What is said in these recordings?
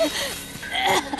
Take that,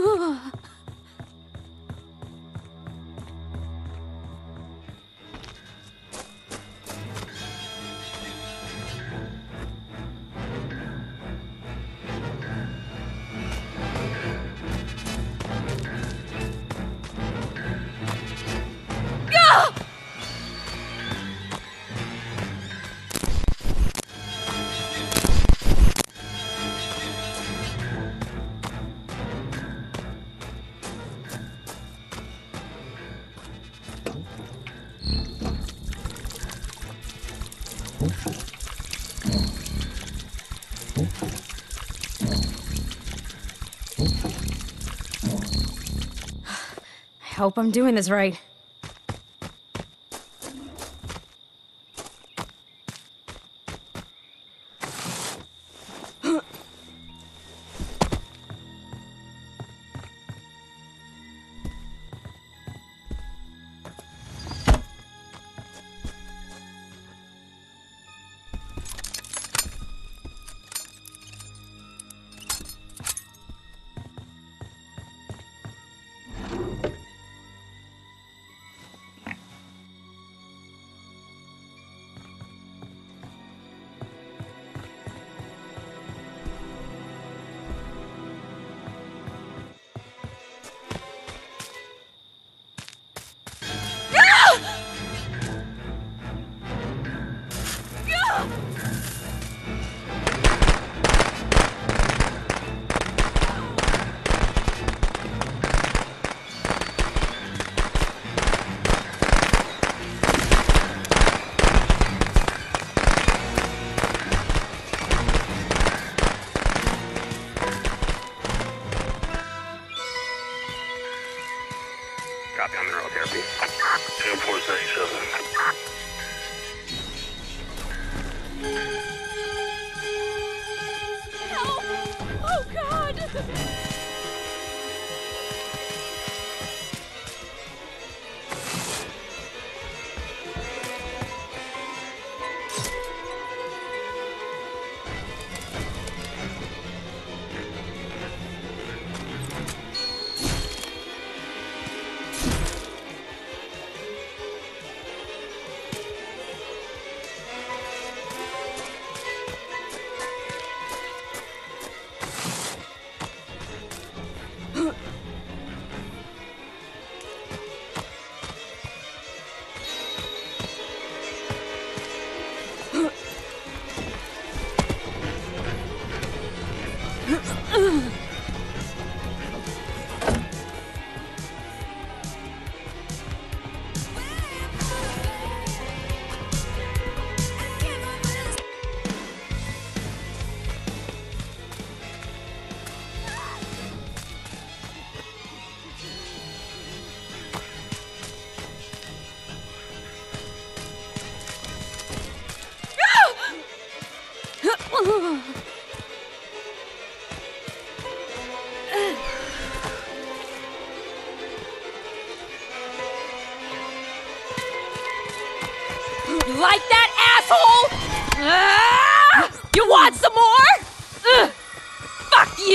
I hope I'm doing this right.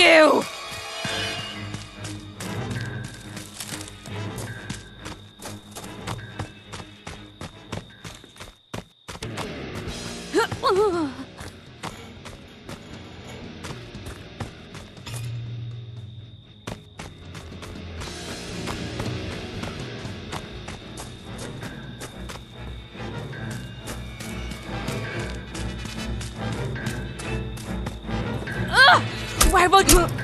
You! Why would you?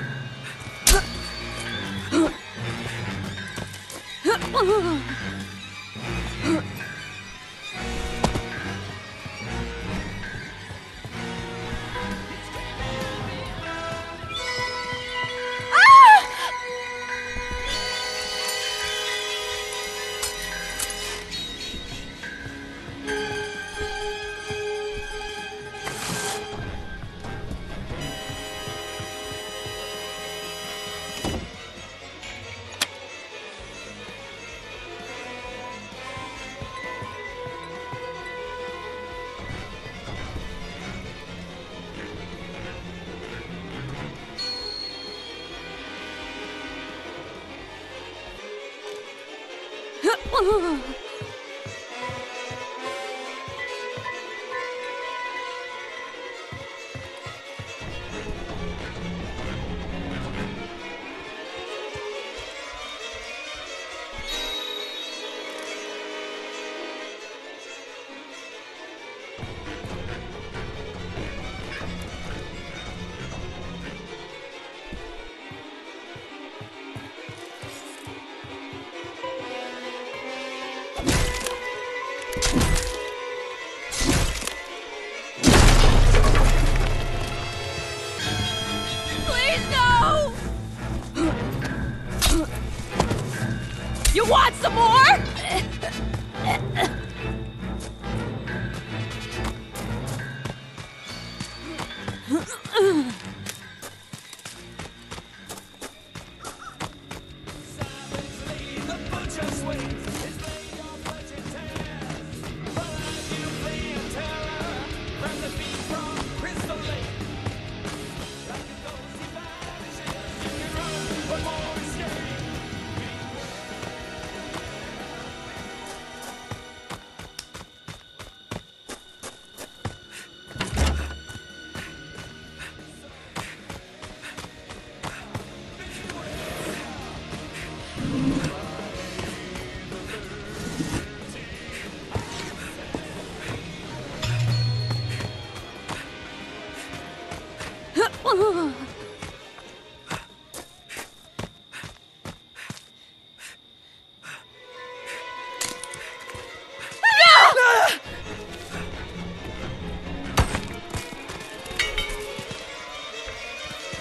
ああ。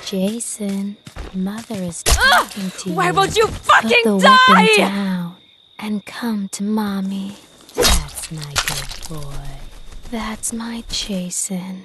Jason, Mother is ah! talking to you. Why won't you Put fucking the die? weapon down and come to Mommy. That's my good boy. That's my Jason.